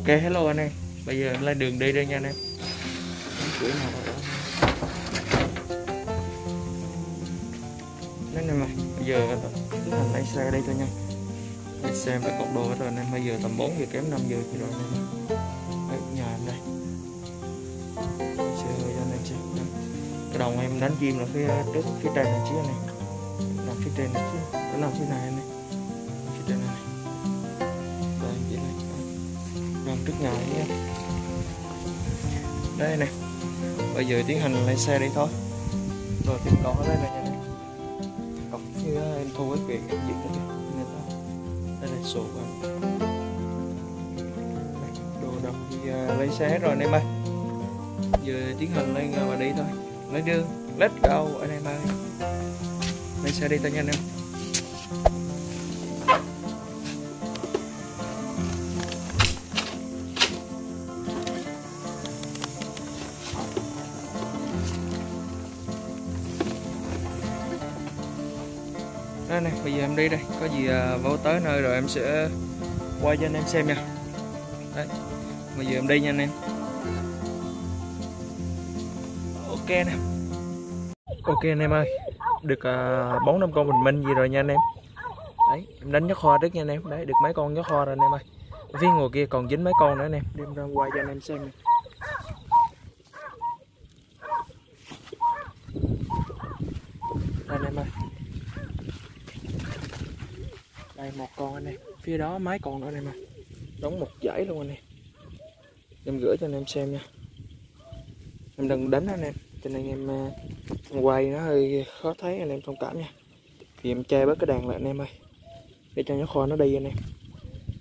Ok, hello anh em. Bây giờ lên đường đi đây nha anh em. Em cưỡi nào đó Nên này. Mà Bây giờ tiến hành lấy xe đây thôi nha. Lấy xe em đã cột đồ rồi anh em. Bây giờ tầm 4 giờ kém 5 giờ thì rồi anh em. Đây nhà em đây. Xe hơi cho anh em xem Cái đồng em đánh chim là phía trước, phía trên này chứ anh em. Nằm phía trên này chứ. Nó nằm phía này anh em. Phía trên này nằm trước ngày nhé đây nè, bây giờ tiến hành lấy xe đi thôi. Rồi tìm cỏ đây này nha. Cọc như ờ, em thu cái việc em dựng cái này đó đây là sổ của đồ đọc thì ờ, lấy xe hết rồi anh em ơi. Giờ tiến hành lên và đi thôi. Lấy đưa let's go anh em ơi. Lấy xe đi thôi nha anh em. Đây này bây giờ em đi đây có gì à, vô tới nơi rồi em sẽ quay cho anh em xem nha. Đấy bây giờ em đi nha anh em. Ok nè. Ok anh em ơi được bốn bốn năm con bình minh gì rồi nha anh em. Đấy em đánh nhóc kho trước nha anh em. Đấy được mấy con nhóc kho rồi anh em ơi. Phía ngồi kia còn dính mấy con nữa anh em. Đem ra quay cho anh em xem nè. Anh em ơi đây một con anh em. Phía đó mấy con nữa anh em đóng một dãy luôn anh em. Em gửi cho anh em xem nha. Em đừng đánh anh em. Cho nên em, ờ, em quay nó hơi khó thấy anh em thông cảm nha. Thì em che bớt cái đàn lại anh em ơi. Để cho nó kho nó đi anh em.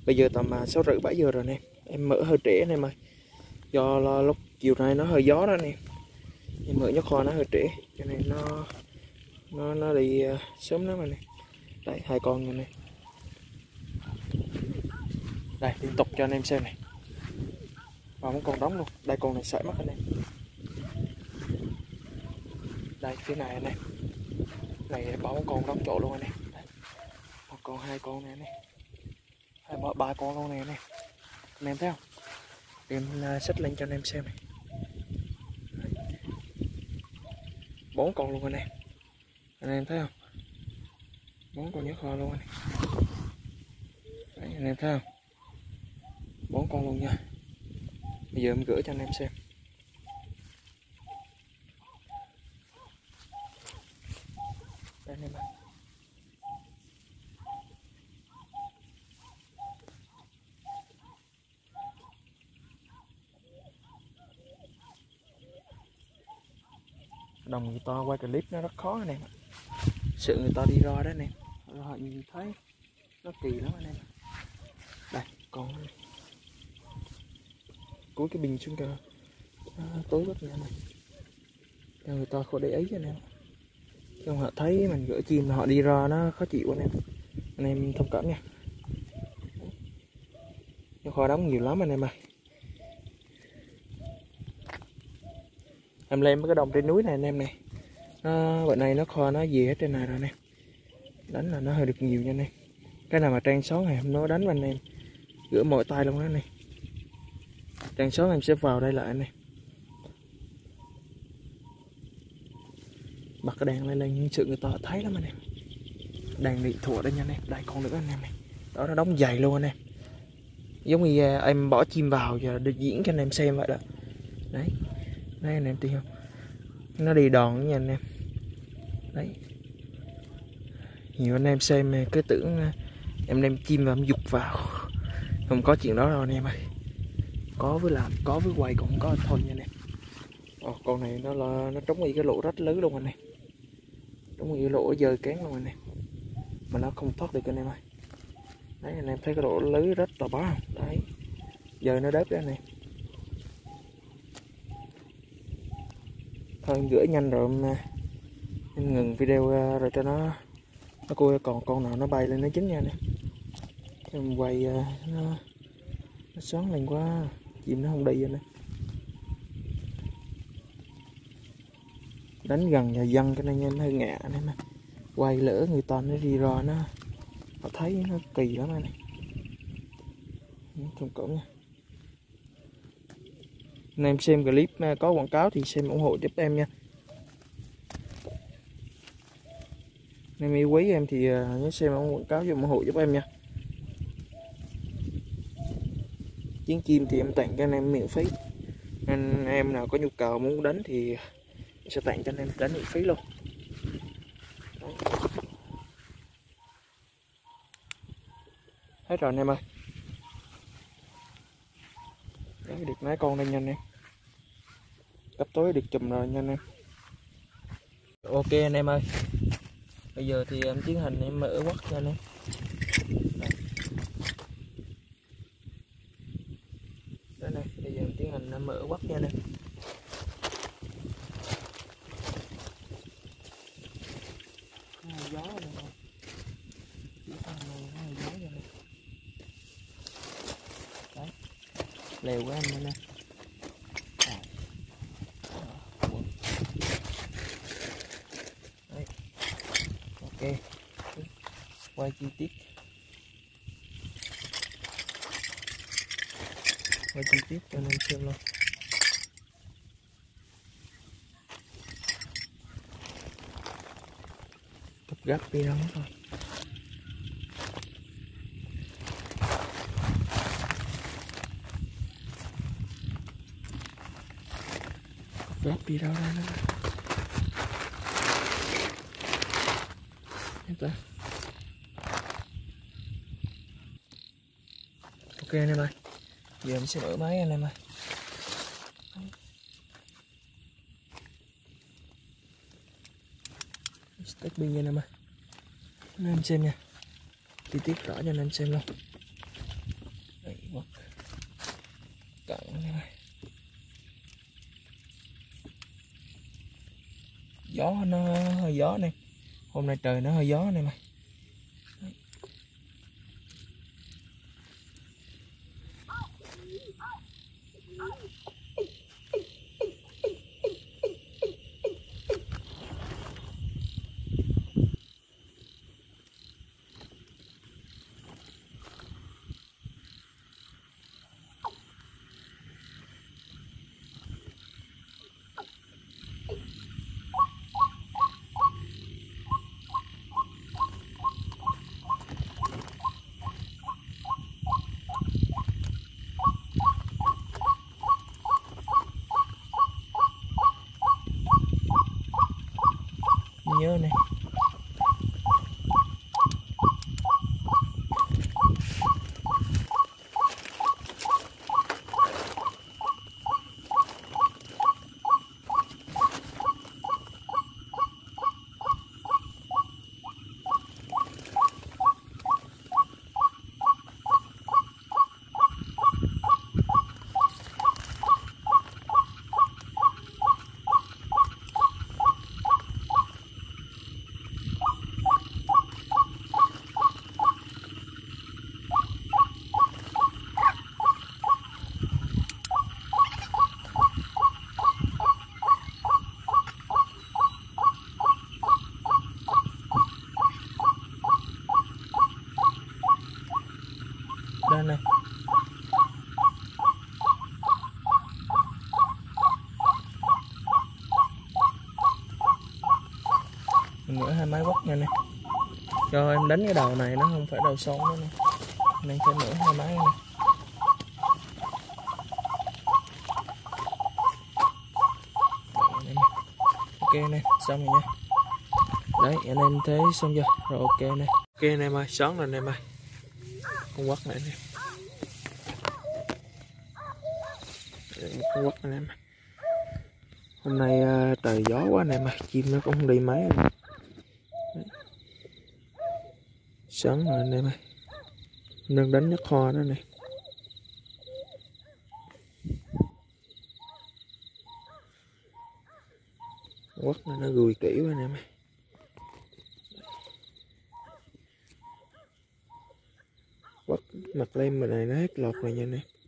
Bây giờ tầm à, sáu rưỡi bảy giờ rồi anh em. Em mở hơi trễ anh em ơi. Do lo lúc chiều nay nó hơi gió đó anh em. Em mở nhóc kho nó hơi trễ. Cho nên nó nó nó đi uh, sớm lắm anh em. Đấy hai con nha anh em đây liên tục cho anh em xem này. Và một con đóng luôn. Đây con này sợi mất anh em. Đây phía này anh em. Này bỏ một con đóng chỗ luôn anh em. Đây. một con hai con này anh em. Hai ba, ba con luôn này anh em. Anh em thấy không? Em à, uh, xách lên cho anh em xem này. Bốn con luôn anh em. Anh em thấy không? Bốn con nhớ kho luôn anh em. Đấy, anh em thấy không? Bốn con luôn nha. Bây giờ em gửi cho anh em xem. Đây anh em ạ. đồng người ta quay clip nó rất khó anh em ạ. Sự người ta đi ra đó anh em. Họ nhìn thấy. Nó kỳ lắm anh em đây, con cuối cái bình xuống kìa à, tối bất nha này cho người ta khó để ý cho nè không họ thấy mình gửi chim họ đi ra nó khó chịu anh em anh em thông cảm nha. Nó kho đóng nhiều lắm anh em ơi. Em lên mấy cái đồng trên núi này anh em này nó bữa nay nó kho nó về hết trên này rồi anh em đánh là nó hơi được nhiều nha anh em. Cái nào mà trang xóa này nó đánh anh em. Gửi mọi tay luôn đó anh em trang số em sẽ vào đây lại anh em bật cái đèn lên lên những sự người ta thấy lắm anh em. Đèn điện thủa đây nha anh em. Đây còn nữa anh em này. Đó, nó đóng dày luôn anh em. Giống như à, em bỏ chim vào và được diễn cho anh em xem vậy đó. Đấy. Đấy anh em thấy không? Nó đi đòn nha anh em. Đấy. Nhiều anh em xem à, cái tưởng à, em đem chim và em dục vào. Không có chuyện đó đâu anh em ơi có với làm có với quay cũng có thôi nha anh em. Ồ, con này nó là nó trống y cái lỗ rách lứ luôn anh em. Trống y cái lỗ dơi kén luôn anh em. Mà nó không thoát được anh em ơi. Đấy anh em thấy cái lỗ lứ rất to bá không? Đấy. Giờ nó đớp đấy anh em. Thôi em gửi nhanh rồi em, em ngừng video rồi cho nó nó coi còn con nào nó bay lên nó chín nha nè em. Quay ờ, nó, nó sáng lên quá chim nó không đi anh đánh gần nhà dân cái này em hơi ngạ anh em quay lỡ người ta nó đi rò nó, họ thấy nó kỳ lắm anh em cổng nha. Anh em xem clip à, có quảng cáo thì xem ủng hộ giúp em nha. Anh em yêu quý em thì à, nhớ xem ủng hộ, quảng cáo giúp ủng hộ giúp em nha. Chiến kim thì em tặng cho anh em miễn phí. Anh em nào có nhu cầu muốn đánh thì sẽ tặng cho anh em đánh miễn phí luôn. Hết rồi anh em ơi. Đấy, được mấy con đây nhanh em. Cấp tối được chùm rồi nhanh em. Ok anh em ơi. Bây giờ thì em tiến hành em mở quất cho anh em Đây. Đây này, bây giờ em tiến hành em mở quắp nha anh Hai gió này nè. Chỉ con này hai gió rồi nè. Đấy. Lều của em đây nè. Ok. Quay chi tiết. Quay chi tiết cho anh em xem luôn. Gấp đi đâu thôi. Gấp đi đâu ra nữa Em ta. Ok anh em ơi, Giờ mình sẽ mở máy anh em ơi. Stack pin anh em ơi. Anh em xem nha. Chi tiết rõ cho anh em xem luôn. Đấy, mất Cận anh Gió nó hơi gió này. Hôm nay trời nó hơi gió này mày. Đánh cái đầu này, nó không phải đầu son nữa nè. Nên phải ngửa hai máy nè. Ok nè, xong rồi nha. Đấy, anh em thấy xong chưa? Rồi ok nè. Ok anh em ơi, sáng rồi anh em ơi. Con quất này anh em con quất anh em. Hôm nay à, trời gió quá anh em ơi. Chim nó cũng không đi mấy anh em sáng rồi anh em ơi. Đang đánh nhất kho đó này. Quất này nó gùi kỹ quá anh em ơi. Quất mặt lem mình này nó hết lọt rồi nha anh em.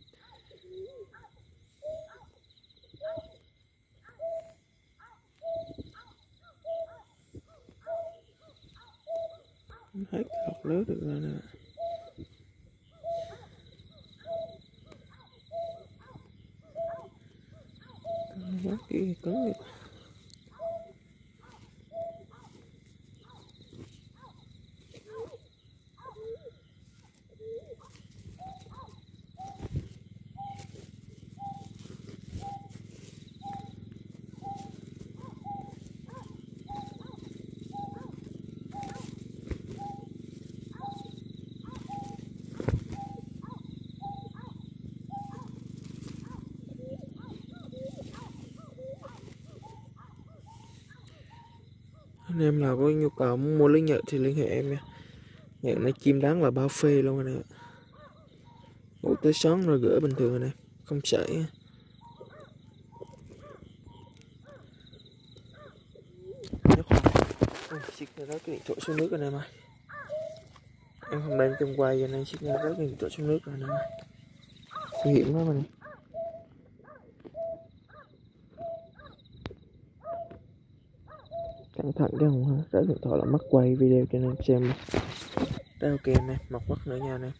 그. Anh em nào có nhu cầu muốn mua lưới nhợ thì liên hệ em nha. Nhợ này chim đáng là bao phê luôn anh em ngủ tới sáng rồi gửi bình thường này không sảy nước hoa xịt rớt cái điện thoại xuống nước anh em ơi em không đem trong quay cho nên xịt rớt cái điện thoại xuống nước rồi anh em ơi nguy hiểm lắm anh em cẩn thận cái hồng ha rớt điện thoại là mất quay video cho nên xem đây ok anh em mọc mất nữa nha anh em.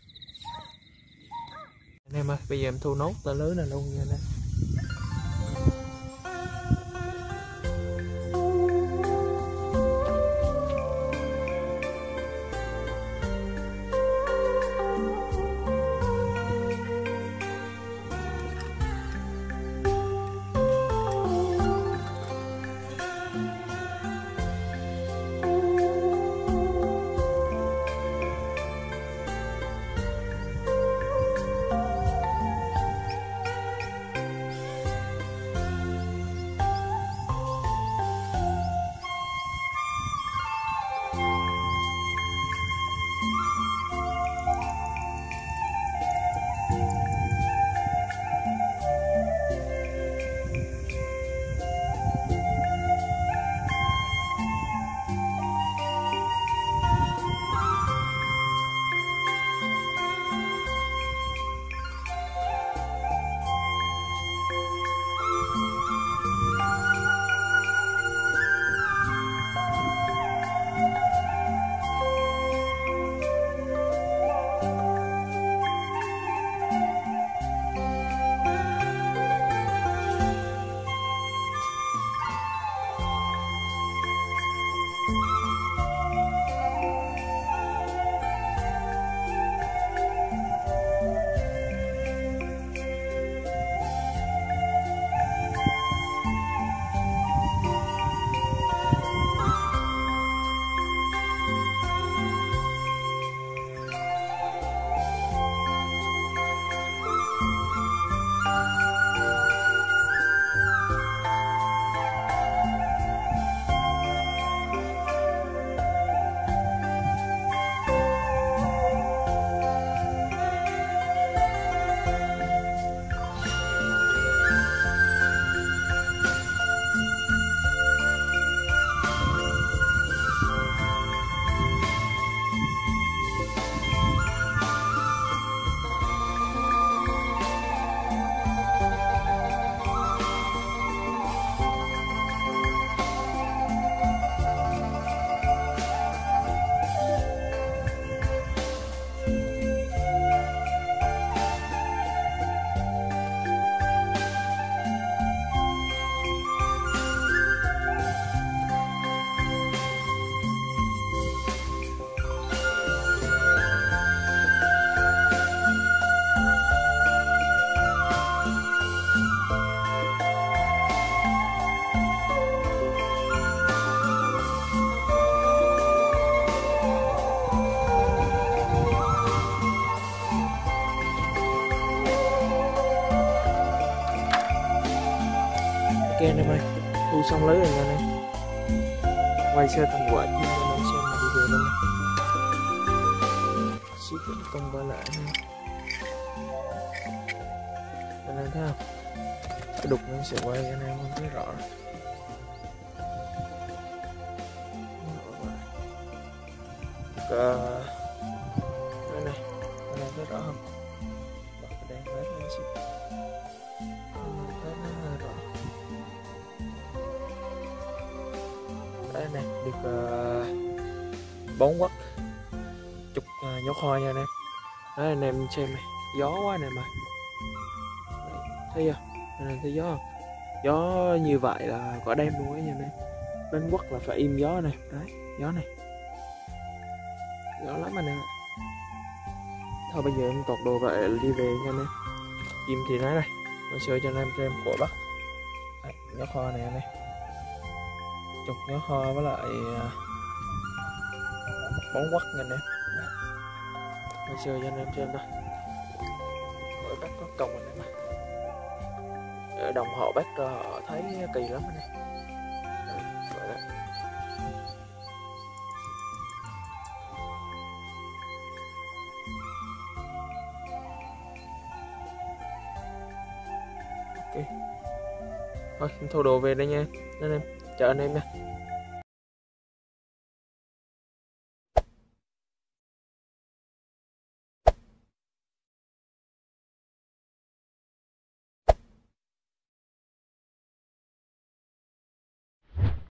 Anh em ơi, bây giờ em thu nốt tờ lưới này luôn nha anh em. Xong lưới rồi nha anh em quay sơ thành quả cho anh em xem là đi về đâu. Xíu công tung qua lại nha anh em thấy không? Cái đục nó sẽ quay anh em không thấy rõ. Uh, đây này anh em thấy rõ không? Được ờ, uh, bốn quất. Chục uh, ờ, nhỏ hoa nha anh em. Đấy anh em xem này. Gió quá anh em ơi. Thấy chưa? Anh em thấy gió không? Gió như vậy là quả đêm luôn ấy nha anh em. Bánh quất là phải im gió này. Đấy gió này. Gió lắm anh em ạ. Thôi bây giờ em tọt đồ vậy đi về nha anh em. Chim thì nói đây. Mình sơ cho anh em cho em của bắt đấy, kho này anh em chục nhớ ho với lại à, bóng quất nha anh em ngày xưa cho anh em xem đây mỗi bác có công anh em ạ đồng họ bác cho họ thấy kỳ lắm anh em. Vậy đó. ok. Thôi, thu đồ về đây nha, anh em chào anh em nha.